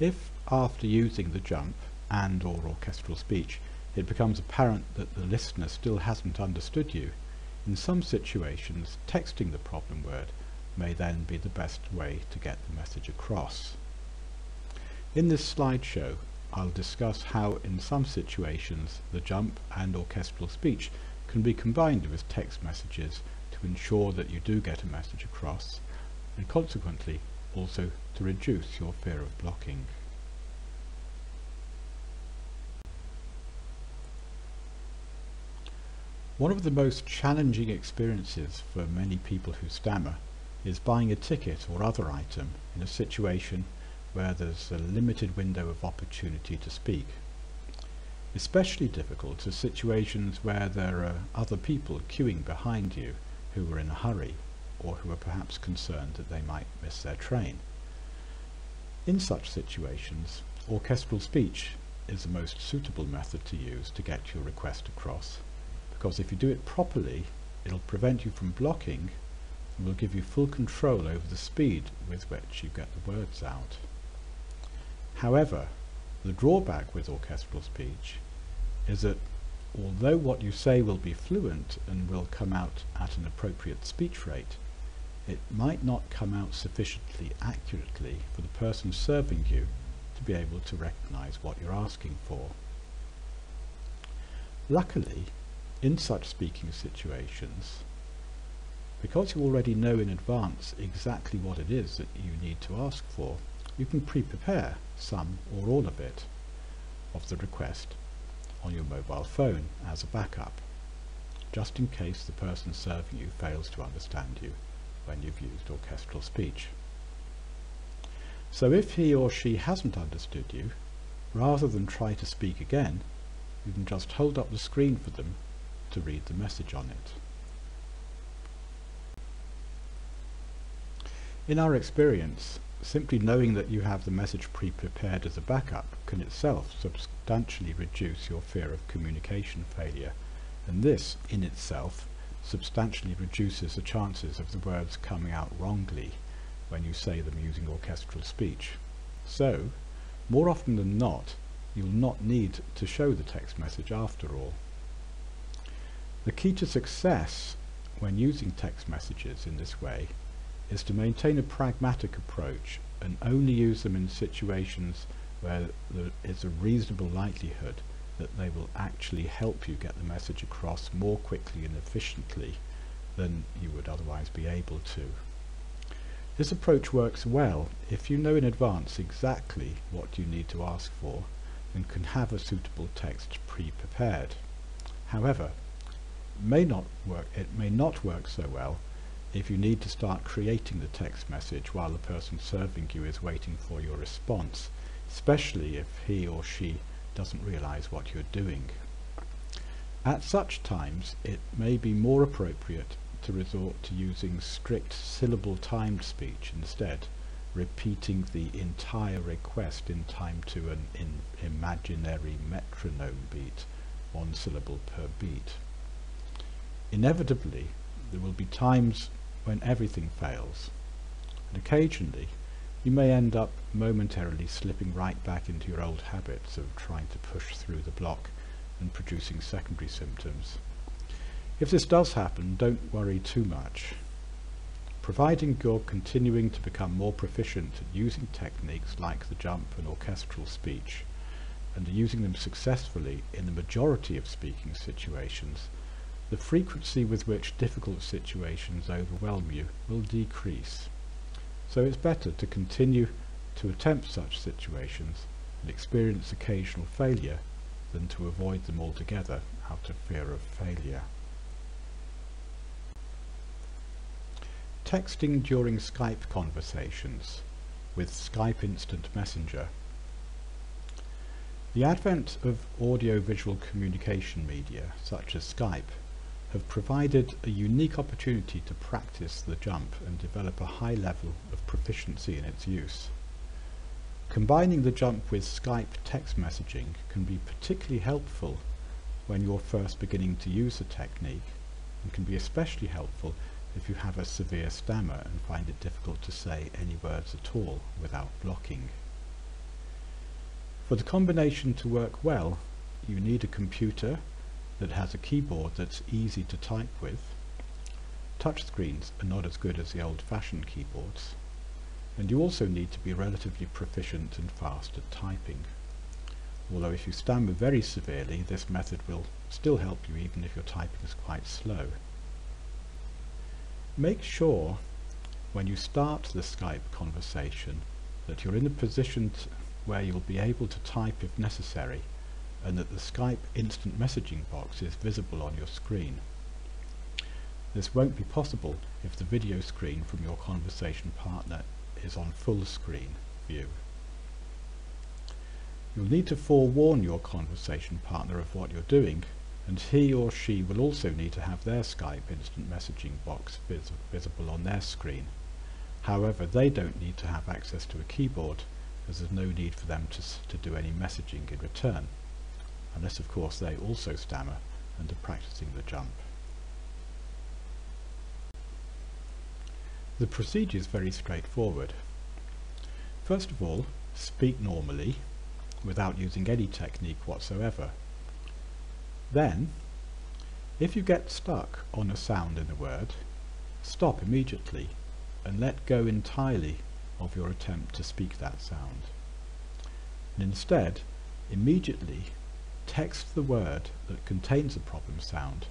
If, after using the jump and or orchestral speech, it becomes apparent that the listener still hasn't understood you, in some situations texting the problem word may then be the best way to get the message across. In this slideshow I'll discuss how in some situations the jump and orchestral speech can be combined with text messages to ensure that you do get a message across and consequently also to reduce your fear of blocking. One of the most challenging experiences for many people who stammer is buying a ticket or other item in a situation where there's a limited window of opportunity to speak. Especially difficult are situations where there are other people queuing behind you who are in a hurry or who are perhaps concerned that they might miss their train. In such situations, orchestral speech is the most suitable method to use to get your request across because if you do it properly it'll prevent you from blocking and will give you full control over the speed with which you get the words out. However, the drawback with orchestral speech is that although what you say will be fluent and will come out at an appropriate speech rate, it might not come out sufficiently accurately for the person serving you to be able to recognize what you're asking for. Luckily, in such speaking situations, because you already know in advance exactly what it is that you need to ask for, you can pre-prepare some or all of it of the request on your mobile phone as a backup, just in case the person serving you fails to understand you when you've used orchestral speech. So if he or she hasn't understood you, rather than try to speak again, you can just hold up the screen for them to read the message on it. In our experience, simply knowing that you have the message pre-prepared as a backup can itself substantially reduce your fear of communication failure, and this, in itself, substantially reduces the chances of the words coming out wrongly when you say them using orchestral speech. So, more often than not, you'll not need to show the text message after all. The key to success when using text messages in this way is to maintain a pragmatic approach and only use them in situations where there is a reasonable likelihood that they will actually help you get the message across more quickly and efficiently than you would otherwise be able to. This approach works well if you know in advance exactly what you need to ask for and can have a suitable text pre-prepared. However, may not work, it may not work so well if you need to start creating the text message while the person serving you is waiting for your response, especially if he or she doesn't realize what you're doing. At such times, it may be more appropriate to resort to using strict syllable timed speech instead, repeating the entire request in time to an in imaginary metronome beat, one syllable per beat. Inevitably, there will be times when everything fails, and occasionally you may end up momentarily slipping right back into your old habits of trying to push through the block and producing secondary symptoms. If this does happen, don't worry too much. Providing you're continuing to become more proficient at using techniques like the jump and orchestral speech, and are using them successfully in the majority of speaking situations, the frequency with which difficult situations overwhelm you will decrease. So it's better to continue to attempt such situations and experience occasional failure than to avoid them altogether out of fear of failure. Texting during Skype conversations with Skype Instant Messenger. The advent of audio-visual communication media, such as Skype, have provided a unique opportunity to practice the jump and develop a high level of proficiency in its use. Combining the jump with Skype text messaging can be particularly helpful when you're first beginning to use the technique and can be especially helpful if you have a severe stammer and find it difficult to say any words at all without blocking. For the combination to work well, you need a computer that has a keyboard that's easy to type with. Touchscreens are not as good as the old-fashioned keyboards. And you also need to be relatively proficient and fast at typing. Although if you stammer very severely, this method will still help you even if your typing is quite slow. Make sure when you start the Skype conversation that you're in a position where you'll be able to type if necessary and that the Skype instant messaging box is visible on your screen. This won't be possible if the video screen from your conversation partner is on full screen view. You'll need to forewarn your conversation partner of what you're doing and he or she will also need to have their Skype instant messaging box vis visible on their screen. However, they don't need to have access to a keyboard as there's no need for them to, to do any messaging in return, unless of course they also stammer and are practicing the jump. The procedure is very straightforward. First of all, speak normally without using any technique whatsoever. Then, if you get stuck on a sound in a word, stop immediately and let go entirely of your attempt to speak that sound. And instead, immediately text the word that contains the problem sound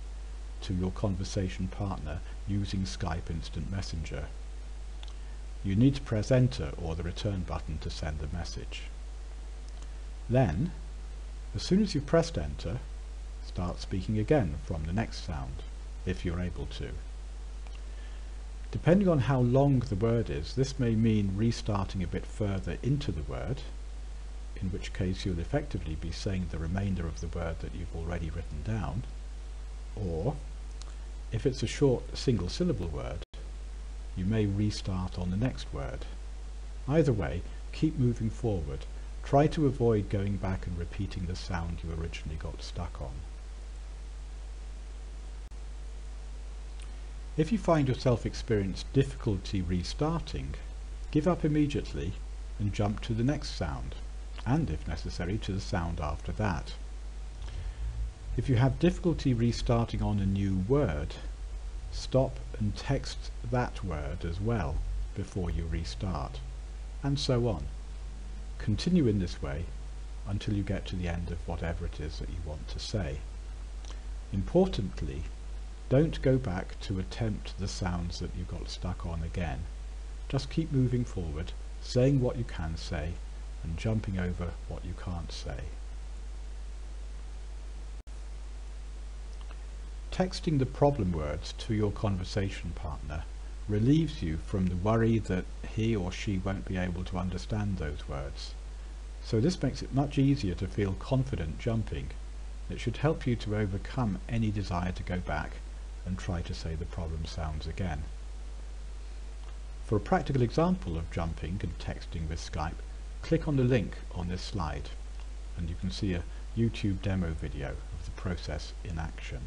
to your conversation partner using Skype Instant Messenger. You need to press enter or the return button to send the message. Then, as soon as you've pressed enter, start speaking again from the next sound, if you're able to. Depending on how long the word is, this may mean restarting a bit further into the word, in which case you'll effectively be saying the remainder of the word that you've already written down, or if it's a short single syllable word, you may restart on the next word. Either way, keep moving forward. Try to avoid going back and repeating the sound you originally got stuck on. If you find yourself experience difficulty restarting, give up immediately and jump to the next sound, and if necessary to the sound after that. If you have difficulty restarting on a new word, stop and text that word as well before you restart, and so on. Continue in this way until you get to the end of whatever it is that you want to say. Importantly, don't go back to attempt the sounds that you got stuck on again. Just keep moving forward, saying what you can say, and jumping over what you can't say. Texting the problem words to your conversation partner relieves you from the worry that he or she won't be able to understand those words. So this makes it much easier to feel confident jumping. It should help you to overcome any desire to go back and try to say the problem sounds again. For a practical example of jumping and texting with Skype, click on the link on this slide and you can see a YouTube demo video of the process in action.